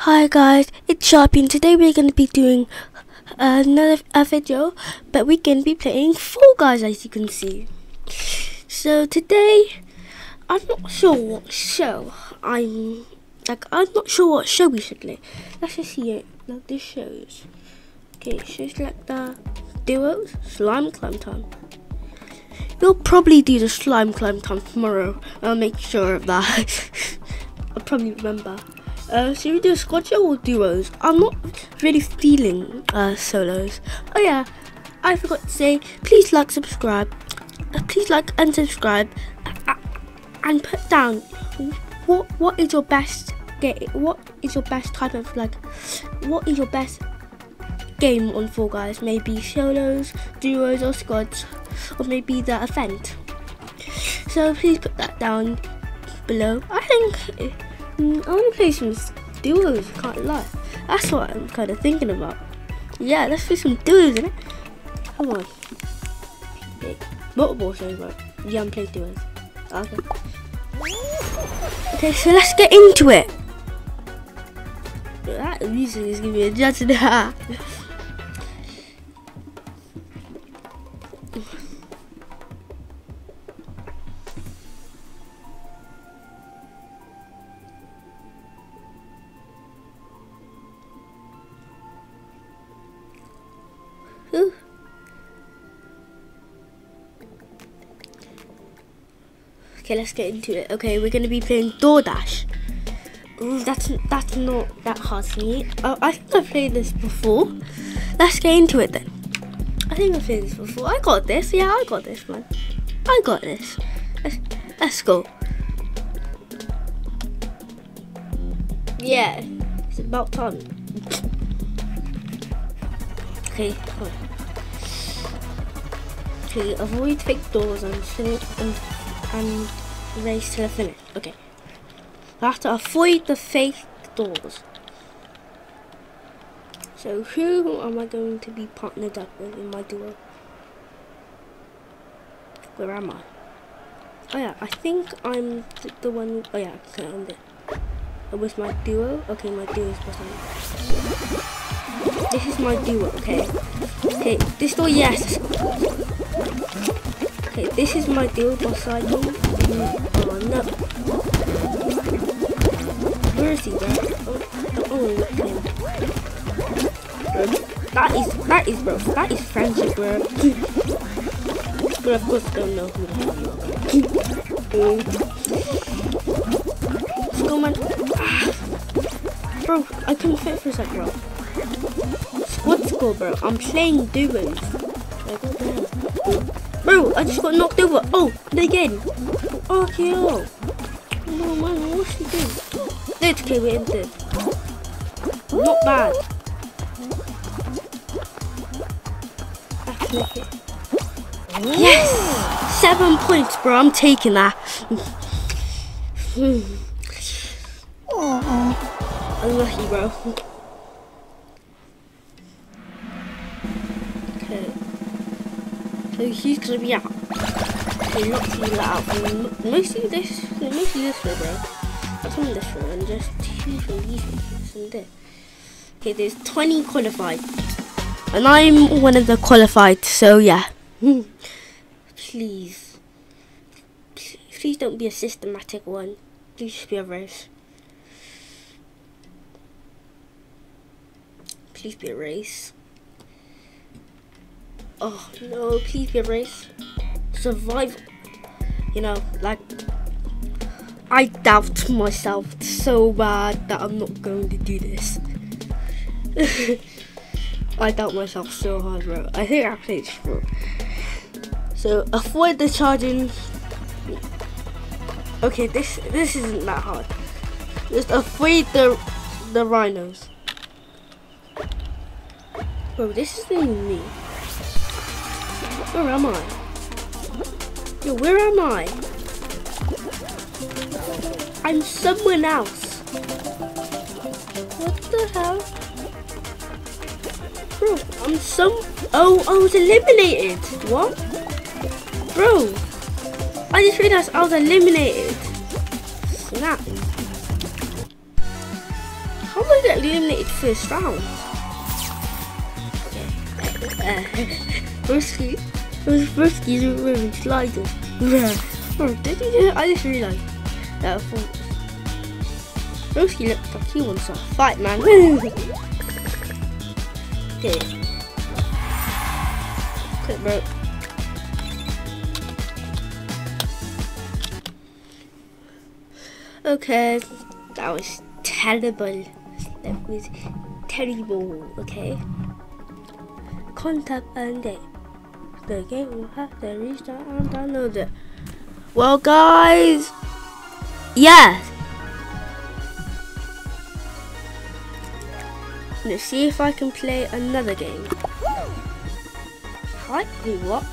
Hi guys, it's Sharpie and today we're going to be doing uh, another a video, but we're going to be playing Fall Guys as you can see. So today, I'm not sure what show I'm, like I'm not sure what show we should play. Let's just see it, like this shows. Okay, shows like the duos, slime climb time. We'll probably do the slime climb time tomorrow. I'll make sure of that. I'll probably remember. Uh, should we do a squad show or duos? I'm not really feeling uh, solos. Oh yeah, I forgot to say, please like, subscribe. Uh, please like and subscribe. Uh, and put down what what is your best game? What is your best type of like? What is your best game on Fall Guys? Maybe solos, duos, or squads, or maybe the event. So please put that down below. I think Mm, I want to play some duos, can't lie. That's what I'm kind of thinking about. Yeah, let's play some duos, innit? Come on. Okay. Multiple shows, bro. Yeah, I'm playing duos. Okay. Okay, so let's get into it. That music is giving me a judge now. Okay, let's get into it. Okay, we're gonna be playing Door Dash. Ooh, that's that's not that hard to me. Oh, I think I've played this before. Let's get into it then. I think I've played this before. I got this. Yeah, I got this, man. I got this. Let's, let's go. Yeah, it's about time. Okay, Okay, avoid fake doors and, and and race to the finish. Okay. I have to avoid the fake doors. So who am I going to be partnered up with in my duo? Where am I? Oh yeah, I think I'm the, one. Oh yeah, okay, I'm there. It was my duo. Okay, my duo is behind. This is my duo. Okay. Okay, this door, yes. Okay, this is my deal beside me. Oh no. Where is he? Oh, oh. Bro, that is, that is bro, that is friendship bro. but of course don't know who the. Let's go man. Ah. Bro, I couldn't fit for a sec bro. Squad score bro, I'm playing duos. Like? Bro, I just got knocked over. Oh, again. Oh, kill. No, man, what's he doing? Let's kill it into. Not bad. Yes! Seven points, bro. I'm taking that. Unlucky, bro. So he's gonna be out. Okay, not let out. Mostly this, mostly this way, bro. On this row and just two from these ones and this. Okay, there's 20 qualified. And I'm one of the qualified, so yeah. please. Please don't be a systematic one. Please just be a race. Please be a race. Oh no, please be a race. Survive. You know, like I doubt myself so bad that I'm not going to do this. I doubt myself so hard, bro. I think I played bro. So avoid the charging. Okay, this this isn't that hard. Just avoid the the rhinos. Bro, this isn't even me. Where am I? Yo, where am I? I'm someone else. What the hell? Bro, I'm some... Oh, I was eliminated. What? Bro, I just realized I was eliminated. Snap. How gonna get eliminated first round. Uh, Risky. Risky's room sliders. oh, did he do I just realised that I thought Risky looks like he wants a fight, man. okay. Quick, bro. Okay, that was terrible. That was terrible, okay? Contact and it. The game will have to restart and download it. Well, guys, yeah. Let's see if I can play another game. Hi, what?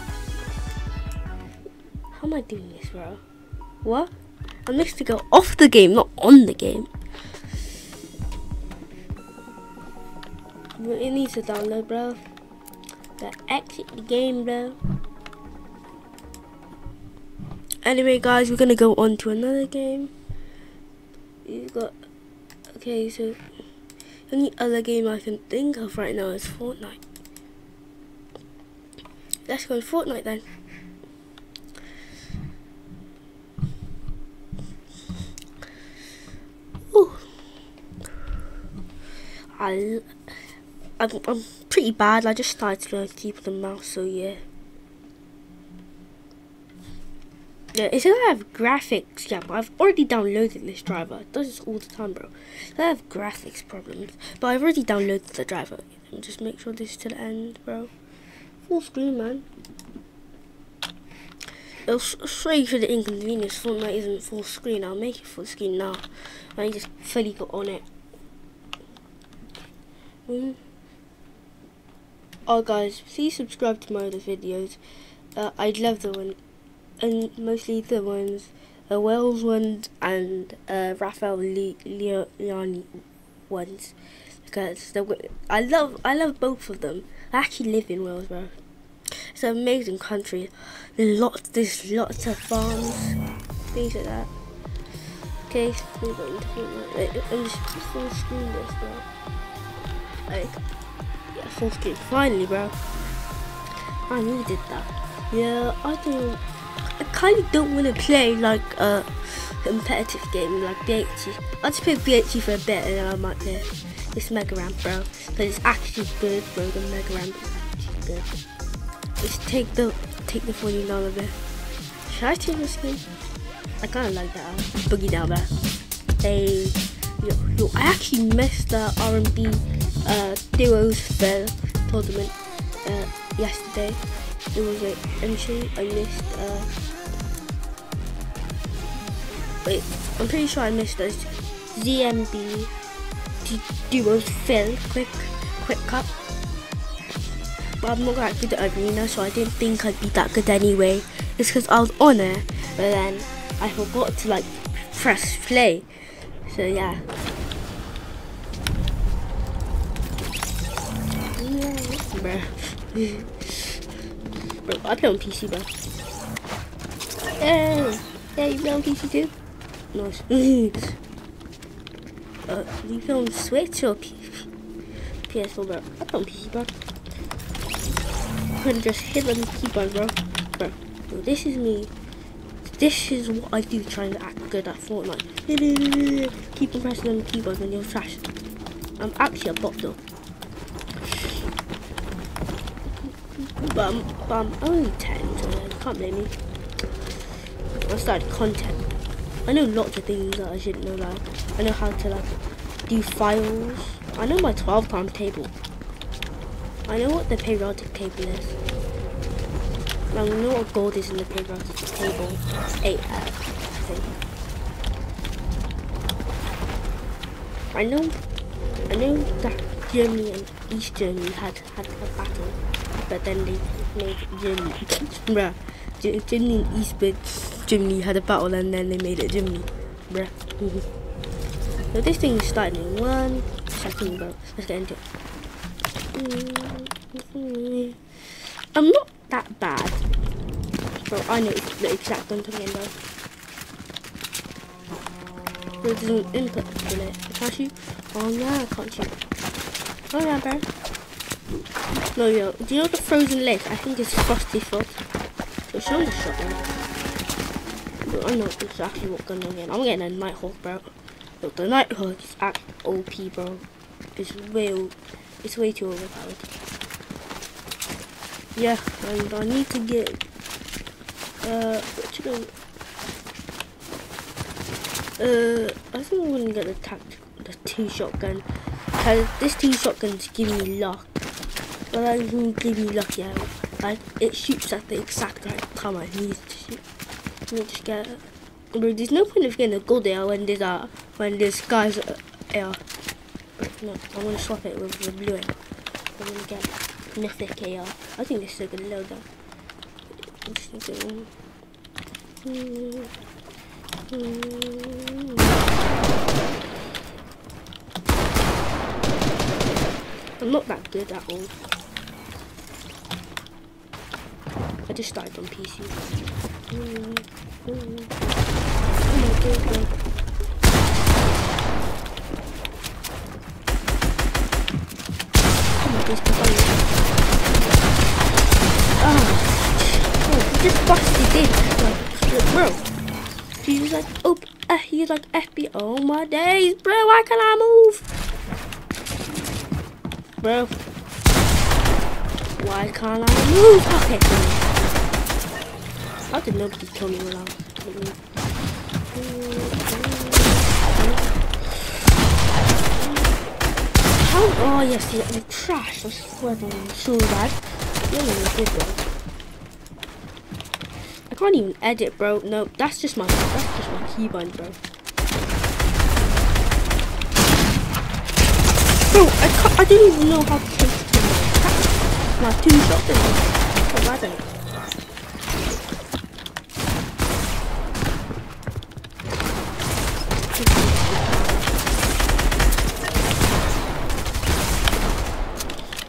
How am I doing this, bro? What? I missed to go off the game, not on the game. It needs to download, bro. The exit the game, bro. Anyway, guys, we're gonna go on to another game. You got okay, so the only other game I can think of right now is Fortnite. Let's go Fortnite then. I, I'm, I'm pretty bad. I just started to keep the mouse, so yeah. Yeah, it's gonna have graphics, yeah, but I've already downloaded this driver. It does this all the time, bro. I have graphics problems, but I've already downloaded the driver. Just make sure this is to the end, bro. Full screen, man. It'll show you for the inconvenience. Fortnite isn't full screen. I'll make it full screen now. I just fully got on it. Mm. Oh guys, please subscribe to my other videos. Uh, I'd love the one, and mostly the ones, uh, Wales ones and uh, Raphael Le Leone ones, because the I love I love both of them. I actually live in Wales, bro. It's an amazing country. Lots, there's lots of farms, things like that. Okay, to I'm just full screen this, bro. Like, full screen. Finally, bro. I needed that. Yeah, I don't. I kind of don't want to play like a competitive game like BHG. I'll just play BHG for a bit and then I might play this Mega Ramp, bro. Because it's actually good, bro. The Mega Ramp is actually good. Let's take the take the 40 dollar bit. Should I take the skin? I kind of like that. Boogie down there. Hey, yo, yo, I actually missed the R&B uh, duos fell tournament uh, yesterday. It was like MC. I missed. Uh, wait, I'm pretty sure I missed those ZMB duos fell quick quick cut. But I'm not that good at arena, so I didn't think I'd be that good anyway. It's because I was on it, but then I forgot to like press play. So yeah. Bro. bro, I play on PC, bro. Hey, yeah, you play on PC too? Nice. uh, you play on Switch or P PS4, bro? I play on PC, bro. And just hit on the keyboard, bro. Bro, bro, this is me. This is what I do trying to act good at Fortnite. Keep on pressing on the keyboard when you're trash. I'm actually a bot though. But I'm, only 10, so can't blame me. I started content. I know lots of things that I shouldn't know, like, I know how to, like, do files. I know my 12 times table. I know what the periodic table is. I know what gold is in the periodic table. 8 uh, I think. I know, I know that Germany and East Germany had, had a battle but then they made Germany. Bruh. Germany and East but had a battle and then they made it Germany. Bruh. so this thing is starting in one second, bro. Let's get into it. I'm not that bad. Bro, I know the exact one talking about. Bro, there's an input in it. I shoot? Oh no, I can't shoot. Oh yeah, bro. No, yo. Do you know the frozen lake? I think it's Frosty Foot. So show me the shotgun. Bro, I know exactly what gun I'm getting. I'm getting a Nighthawk, bro. Look, the Nighthawk is at OP, bro. It's way, it's way too overpowered. Yeah, and I need to get, uh, what you know, uh, I think I'm gonna get the tactical, the two shotgun. Cause this two shotgun's giving me luck. But that doesn't give me luck, yeah. Like, it shoots at the exact right time I need to shoot. Let me just get it. Bro, there's no point of getting a gold AR when there's, uh, when there's guys uh, AR. But no, I'm gonna swap it with the blue AR. I'm gonna get mythic AR. I think this is a good loadout. I'm just gonna go. I'm not that good at all. I just started on PC. Oh my god. Oh god, behind. Ah, oh, he just busted in. Like, bro. He was like, oh, uh, he was like, FBI. Oh my days, bro. Why can't I move? Bro. Why can't I move? Okay. How did nobody kill me when I move? How? Oh, yes, the, the trash was sweating so bad. Really did, bro. I can't even edit, bro. No, that's just my that's just my keybind, bro. Bro, I can't, I didn't even know how to change to my two shotguns. Imagine.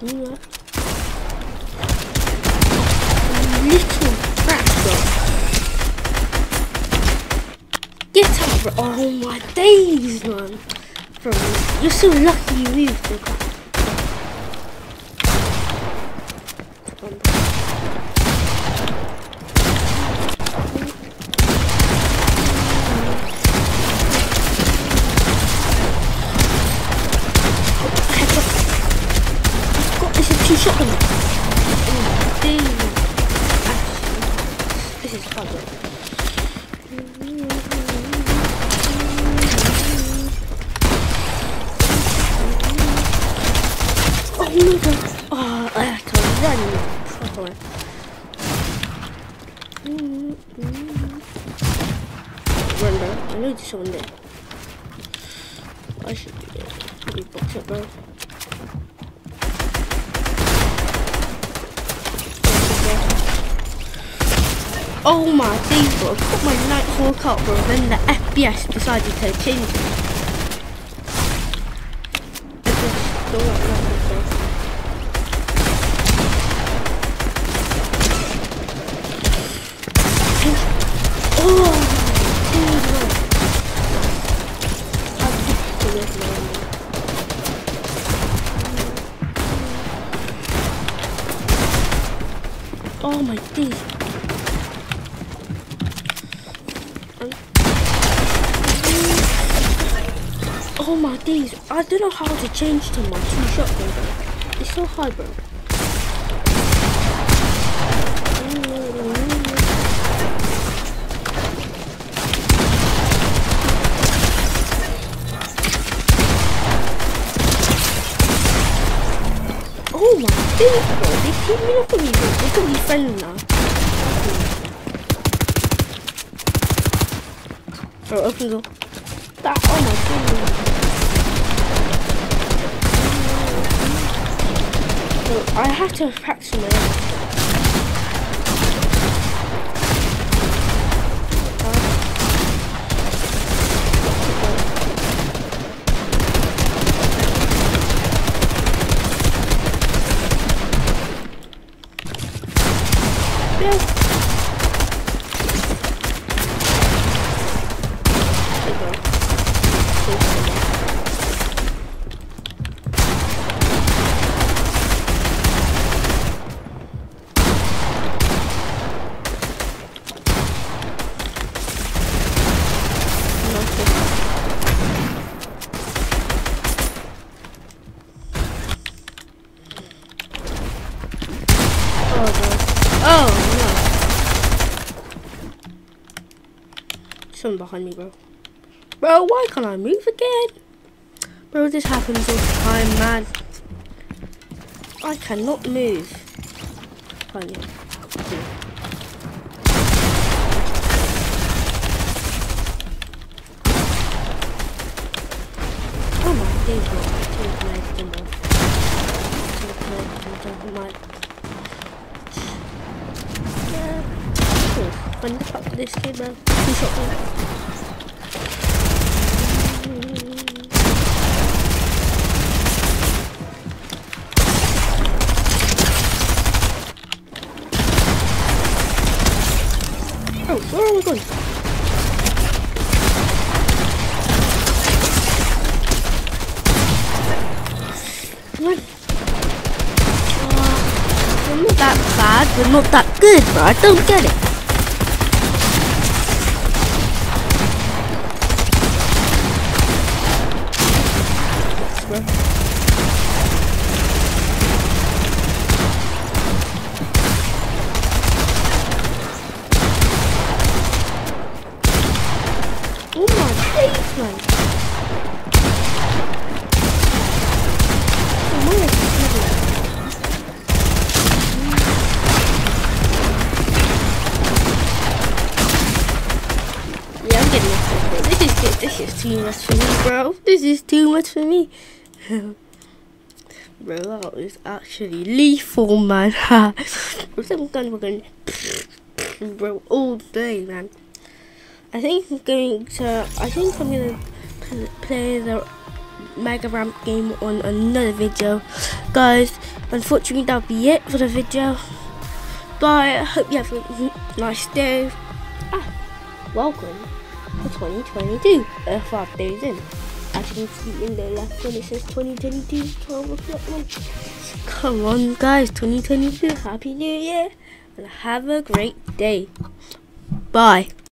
Yeah. Little brat, bro. Get up, bro. Oh my days, man. Bro, you're so lucky you moved, bro. God, this is two shotgun. Oh, damn. Actually, this is hard. bro. Oh my god. Oh, I have to run properly. Run, bro. Oh my days, bro. Put my Nighthawk up, bro. Then the FPS decided to change it. I just don't like that, bro. Oh, dude, bro. I just don't like that. Oh my days. Oh my days, I don't know how to change to my two shotgun. bro. It's so hard, bro. Oh up with me. They could be friends now. Bro, open door. That, oh my goodness. Bro, I have to practice my Yeah. Hey, bro. Behind me, bro. Bro, why can't I move again? Bro, this happens all the time, man. I cannot move. You. Oh my days, bro. Take my my. Fun to talk to this kid, bro. Two shotgun. Not that good, bro. I don't get it. Yes, bro. Oh my days, man. Oh, my legs are Yeah, I'm getting this. This is good. This is too much for me, is too much for me. bro, that was actually lethal, man. Some we're going bro all day, man. I think I'm going to. I think I'm gonna play the Mega Ramp game on another video, guys. Unfortunately, that'll be it for the video. Bye. I hope you have a nice day. Ah, welcome to 2022. Uh, five days in. Can see in the left one, it says 2022, 12 o'clock. Come on, guys, 2022. Happy New Year, and have a great day. Bye.